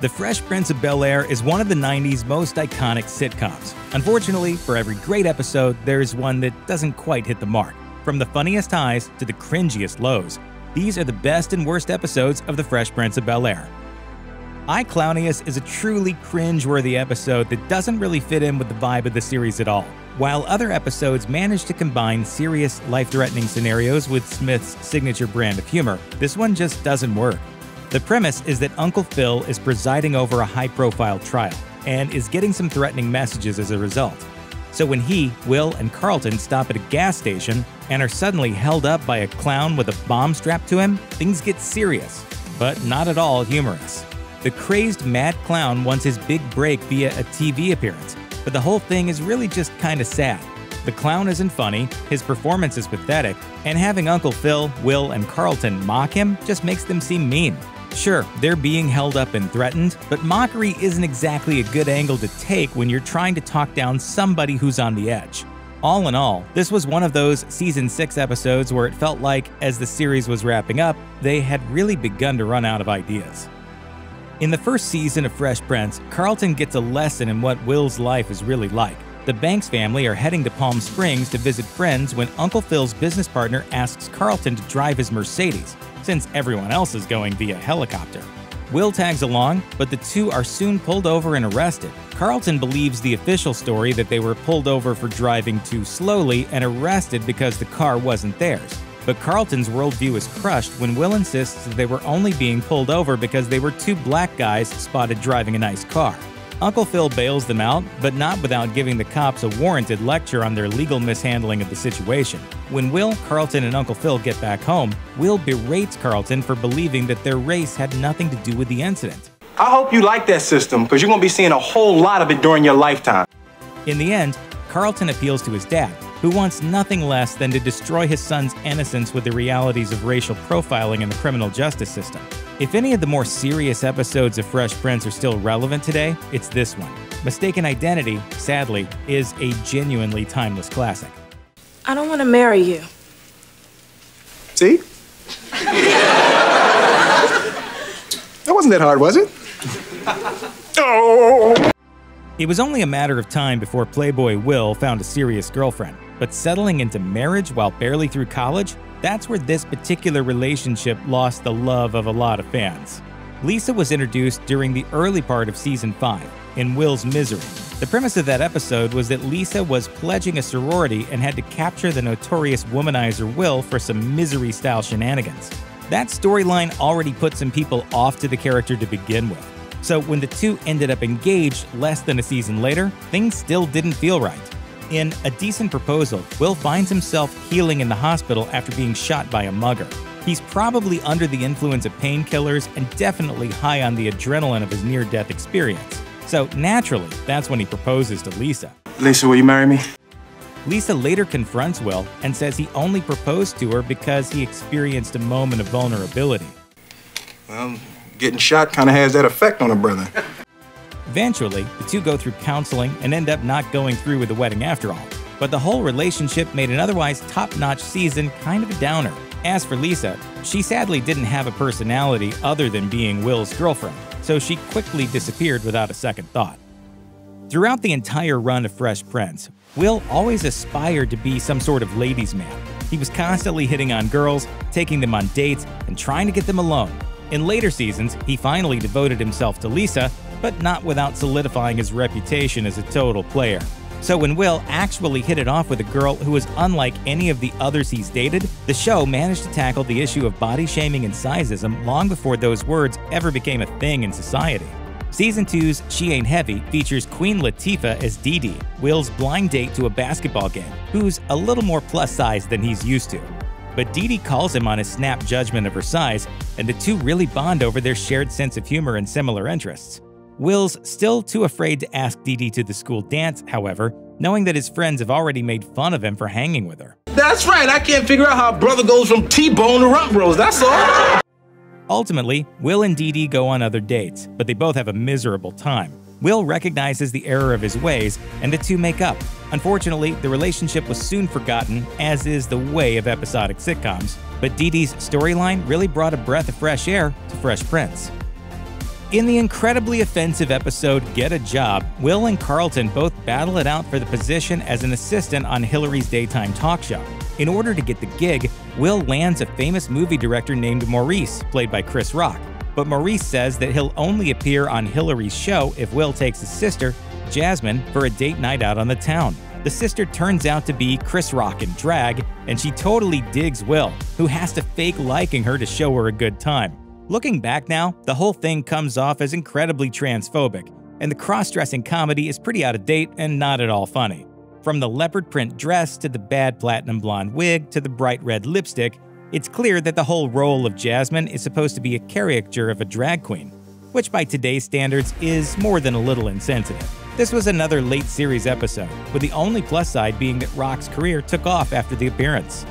The Fresh Prince of Bel Air is one of the 90s most iconic sitcoms. Unfortunately, for every great episode, there's one that doesn't quite hit the mark. From the funniest highs to the cringiest lows, these are the best and worst episodes of The Fresh Prince of Bel Air. I, Clownius is a truly cringe-worthy episode that doesn't really fit in with the vibe of the series at all. While other episodes manage to combine serious, life-threatening scenarios with Smith's signature brand of humor, this one just doesn't work. The premise is that Uncle Phil is presiding over a high profile trial and is getting some threatening messages as a result. So when he, Will, and Carlton stop at a gas station and are suddenly held up by a clown with a bomb strapped to him, things get serious, but not at all humorous. The crazed mad clown wants his big break via a TV appearance, but the whole thing is really just kinda sad. The clown isn't funny, his performance is pathetic, and having Uncle Phil, Will, and Carlton mock him just makes them seem mean. Sure, they're being held up and threatened, but mockery isn't exactly a good angle to take when you're trying to talk down somebody who's on the edge. All in all, this was one of those season 6 episodes where it felt like, as the series was wrapping up, they had really begun to run out of ideas. In the first season of Fresh Prince, Carlton gets a lesson in what Will's life is really like. The Banks family are heading to Palm Springs to visit friends when Uncle Phil's business partner asks Carlton to drive his Mercedes, since everyone else is going via helicopter. Will tags along, but the two are soon pulled over and arrested. Carlton believes the official story that they were pulled over for driving too slowly and arrested because the car wasn't theirs. But Carlton's worldview is crushed when Will insists that they were only being pulled over because they were two black guys spotted driving a nice car. Uncle Phil bails them out, but not without giving the cops a warranted lecture on their legal mishandling of the situation. When Will, Carlton, and Uncle Phil get back home, Will berates Carlton for believing that their race had nothing to do with the incident. I hope you like that system, because you're going to be seeing a whole lot of it during your lifetime. In the end, Carlton appeals to his dad, who wants nothing less than to destroy his son's innocence with the realities of racial profiling in the criminal justice system. If any of the more serious episodes of Fresh Prince are still relevant today, it's this one. Mistaken Identity, sadly, is a genuinely timeless classic. I don't want to marry you. See? that wasn't that hard, was it? oh! It was only a matter of time before Playboy Will found a serious girlfriend, but settling into marriage while barely through college that's where this particular relationship lost the love of a lot of fans. Lisa was introduced during the early part of season 5, in Will's Misery. The premise of that episode was that Lisa was pledging a sorority and had to capture the notorious womanizer Will for some misery style shenanigans. That storyline already put some people off to the character to begin with. So when the two ended up engaged less than a season later, things still didn't feel right. In A Decent Proposal, Will finds himself healing in the hospital after being shot by a mugger. He's probably under the influence of painkillers and definitely high on the adrenaline of his near death experience. So naturally, that's when he proposes to Lisa. Lisa, will you marry me? Lisa later confronts Will and says he only proposed to her because he experienced a moment of vulnerability. Well, getting shot kind of has that effect on a brother. Eventually, the two go through counseling and end up not going through with the wedding after all. But the whole relationship made an otherwise top notch season kind of a downer. As for Lisa, she sadly didn't have a personality other than being Will's girlfriend, so she quickly disappeared without a second thought. Throughout the entire run of Fresh Prince, Will always aspired to be some sort of ladies' man. He was constantly hitting on girls, taking them on dates, and trying to get them alone. In later seasons, he finally devoted himself to Lisa, but not without solidifying his reputation as a total player. So when Will actually hit it off with a girl who was unlike any of the others he's dated, the show managed to tackle the issue of body shaming and sizeism long before those words ever became a thing in society. Season 2's She Ain't Heavy features Queen Latifah as Dee Dee, Will's blind date to a basketball game, who's a little more plus size than he's used to. But Dee Dee calls him on his snap judgment of her size, and the two really bond over their shared sense of humor and similar interests. Will's still too afraid to ask Dee Dee to the school dance, however, knowing that his friends have already made fun of him for hanging with her. That's right, I can't figure out how a brother goes from T-bone to rump bros, that's all. Ultimately, Will and Dee Dee go on other dates, but they both have a miserable time. Will recognizes the error of his ways, and the two make up. Unfortunately, the relationship was soon forgotten, as is the way of episodic sitcoms, but Dee Dee's storyline really brought a breath of fresh air to Fresh Prince. In the incredibly offensive episode Get a Job, Will and Carlton both battle it out for the position as an assistant on Hillary's daytime talk show. In order to get the gig, Will lands a famous movie director named Maurice, played by Chris Rock. But Maurice says that he'll only appear on Hillary's show if Will takes his sister, Jasmine, for a date night out on the town. The sister turns out to be Chris Rock in drag, and she totally digs Will, who has to fake liking her to show her a good time. Looking back now, the whole thing comes off as incredibly transphobic, and the cross dressing comedy is pretty out of date and not at all funny. From the leopard print dress to the bad platinum blonde wig to the bright red lipstick, it's clear that the whole role of Jasmine is supposed to be a caricature of a drag queen, which by today's standards is more than a little insensitive. This was another late series episode, with the only plus side being that Rock's career took off after the appearance.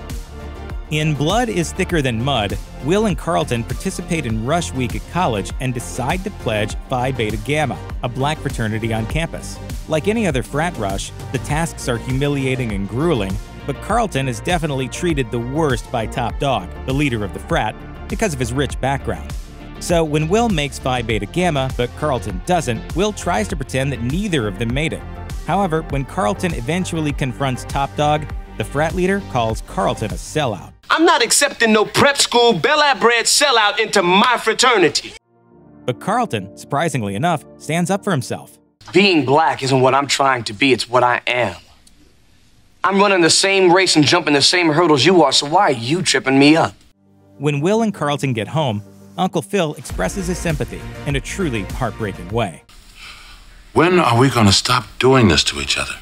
In Blood is Thicker Than Mud, Will and Carlton participate in Rush Week at college and decide to pledge Phi Beta Gamma, a black fraternity on campus. Like any other frat rush, the tasks are humiliating and grueling, but Carlton is definitely treated the worst by Top Dog, the leader of the frat, because of his rich background. So when Will makes Phi Beta Gamma, but Carlton doesn't, Will tries to pretend that neither of them made it. However, when Carlton eventually confronts Top Dog, the frat leader calls Carlton a sellout. I'm not accepting no prep school Bel Air bred sellout into my fraternity. But Carlton, surprisingly enough, stands up for himself. Being black isn't what I'm trying to be, it's what I am. I'm running the same race and jumping the same hurdles you are, so why are you tripping me up? When Will and Carlton get home, Uncle Phil expresses his sympathy in a truly heartbreaking way. When are we going to stop doing this to each other?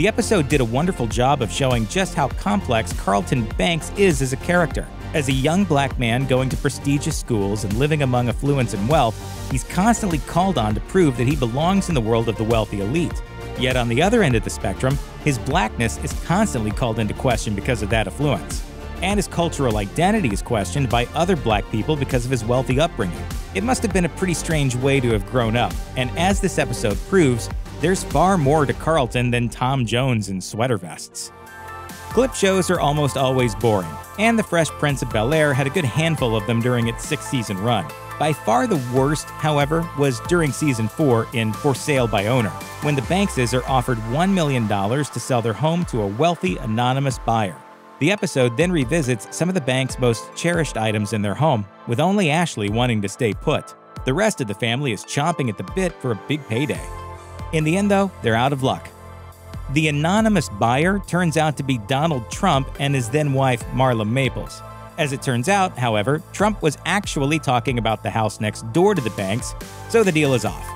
The episode did a wonderful job of showing just how complex Carlton Banks is as a character. As a young black man going to prestigious schools and living among affluence and wealth, he's constantly called on to prove that he belongs in the world of the wealthy elite. Yet on the other end of the spectrum, his blackness is constantly called into question because of that affluence. And his cultural identity is questioned by other black people because of his wealthy upbringing. It must have been a pretty strange way to have grown up, and as this episode proves, there's far more to Carlton than Tom Jones in sweater vests. Clip shows are almost always boring, and The Fresh Prince of Bel Air had a good handful of them during its six season run. By far the worst, however, was during season 4 in For Sale by Owner, when the Bankses are offered $1 million to sell their home to a wealthy, anonymous buyer. The episode then revisits some of the Banks' most cherished items in their home, with only Ashley wanting to stay put. The rest of the family is chomping at the bit for a big payday. In the end, though, they're out of luck. The anonymous buyer turns out to be Donald Trump and his then wife, Marla Maples. As it turns out, however, Trump was actually talking about the house next door to the Banks, so the deal is off.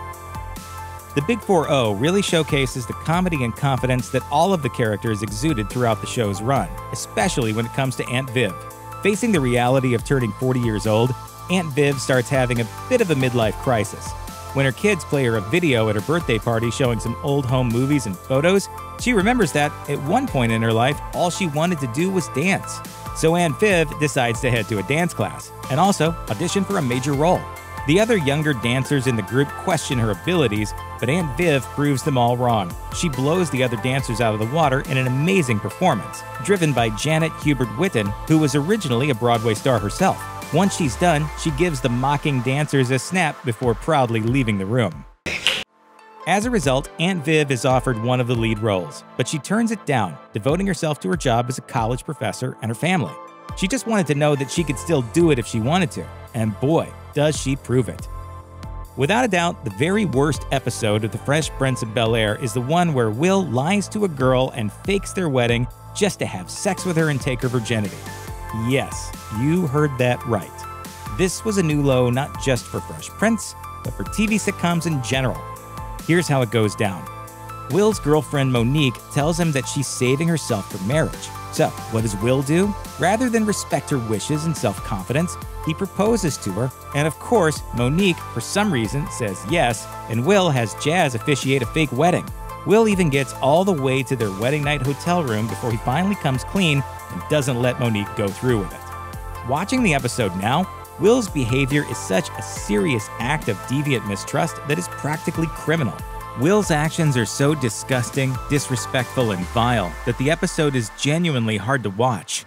The Big 4 0 really showcases the comedy and confidence that all of the characters exuded throughout the show's run, especially when it comes to Aunt Viv. Facing the reality of turning 40 years old, Aunt Viv starts having a bit of a midlife crisis. When her kids play her a video at her birthday party showing some old home movies and photos, she remembers that, at one point in her life, all she wanted to do was dance. So Aunt Viv decides to head to a dance class, and also audition for a major role. The other younger dancers in the group question her abilities, but Aunt Viv proves them all wrong. She blows the other dancers out of the water in an amazing performance, driven by Janet Hubert Whitten, who was originally a Broadway star herself. Once she's done, she gives the mocking dancers a snap before proudly leaving the room. As a result, Aunt Viv is offered one of the lead roles, but she turns it down, devoting herself to her job as a college professor and her family. She just wanted to know that she could still do it if she wanted to, and boy, does she prove it. Without a doubt, the very worst episode of The Fresh Prince of Bel Air is the one where Will lies to a girl and fakes their wedding just to have sex with her and take her virginity. Yes, you heard that right. This was a new low not just for Fresh Prince, but for TV sitcoms in general. Here's how it goes down Will's girlfriend Monique tells him that she's saving herself for marriage. So, what does Will do? Rather than respect her wishes and self confidence, he proposes to her, and of course, Monique, for some reason, says yes, and Will has Jazz officiate a fake wedding. Will even gets all the way to their wedding night hotel room before he finally comes clean and doesn't let Monique go through with it. Watching the episode now, Will's behavior is such a serious act of deviant mistrust that is practically criminal. Will's actions are so disgusting, disrespectful, and vile that the episode is genuinely hard to watch.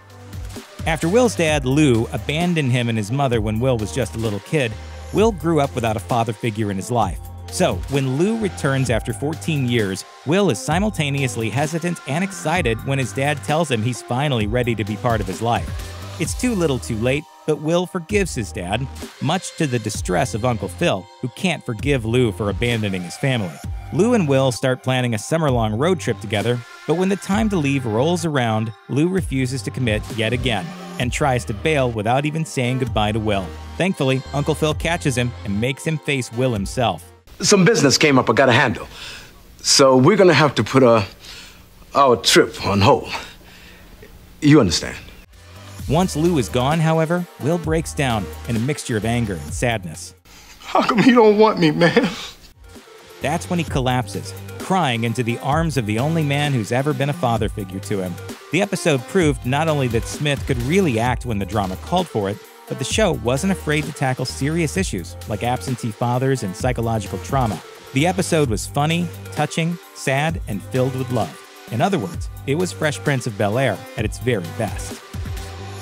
After Will's dad, Lou, abandoned him and his mother when Will was just a little kid, Will grew up without a father figure in his life. So, when Lou returns after 14 years, Will is simultaneously hesitant and excited when his dad tells him he's finally ready to be part of his life. It's too little too late, but Will forgives his dad, much to the distress of Uncle Phil, who can't forgive Lou for abandoning his family. Lou and Will start planning a summer long road trip together, but when the time to leave rolls around, Lou refuses to commit yet again and tries to bail without even saying goodbye to Will. Thankfully, Uncle Phil catches him and makes him face Will himself. Some business came up I gotta handle. So we're gonna have to put uh, our trip on hold. You understand? Once Lou is gone, however, Will breaks down in a mixture of anger and sadness. How come you don't want me, man? That's when he collapses, crying into the arms of the only man who's ever been a father figure to him. The episode proved not only that Smith could really act when the drama called for it, but the show wasn't afraid to tackle serious issues like absentee fathers and psychological trauma. The episode was funny, touching, sad, and filled with love. In other words, it was Fresh Prince of Bel Air at its very best.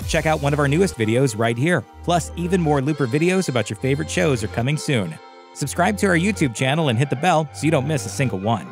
Check out one of our newest videos right here. Plus, even more Looper videos about your favorite shows are coming soon. Subscribe to our YouTube channel and hit the bell so you don't miss a single one.